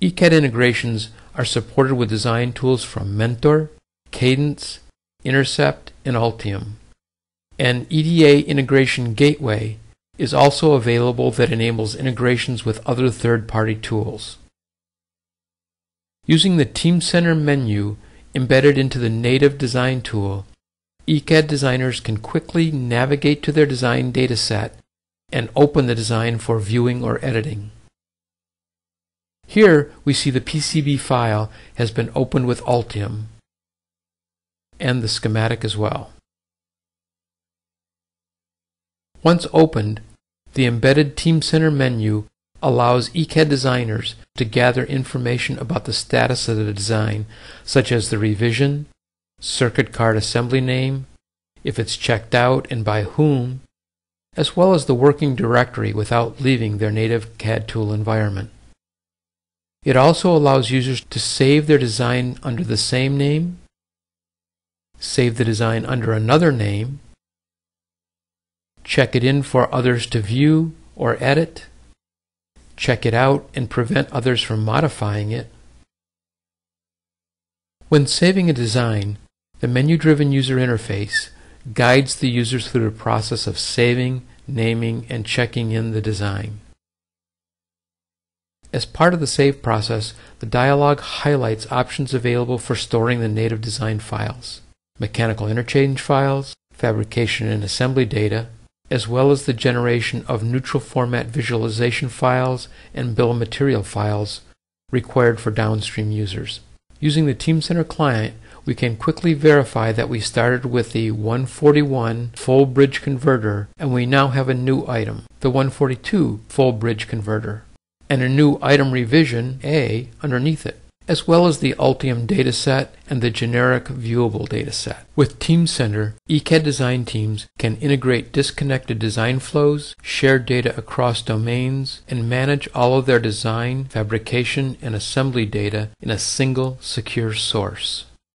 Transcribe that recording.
ECAD integrations are supported with design tools from Mentor, Cadence, Intercept, and Altium. An EDA integration gateway is also available that enables integrations with other third-party tools. Using the Teamcenter menu embedded into the native design tool, ECAD designers can quickly navigate to their design dataset and open the design for viewing or editing. Here we see the PCB file has been opened with Altium and the schematic as well. Once opened, the embedded Teamcenter menu allows ECAD designers to gather information about the status of the design, such as the revision, circuit card assembly name, if it's checked out and by whom, as well as the working directory without leaving their native CAD tool environment. It also allows users to save their design under the same name, save the design under another name, check it in for others to view or edit, check it out and prevent others from modifying it. When saving a design, the menu-driven user interface guides the users through the process of saving, naming, and checking in the design. As part of the save process, the dialog highlights options available for storing the native design files, mechanical interchange files, fabrication and assembly data, as well as the generation of neutral format visualization files and bill of material files required for downstream users. Using the Teamcenter client, we can quickly verify that we started with the 141 full bridge converter and we now have a new item, the 142 full bridge converter, and a new item revision, A, underneath it as well as the Altium dataset and the generic viewable dataset. With Teamcenter, ECAD design teams can integrate disconnected design flows, share data across domains, and manage all of their design, fabrication, and assembly data in a single secure source.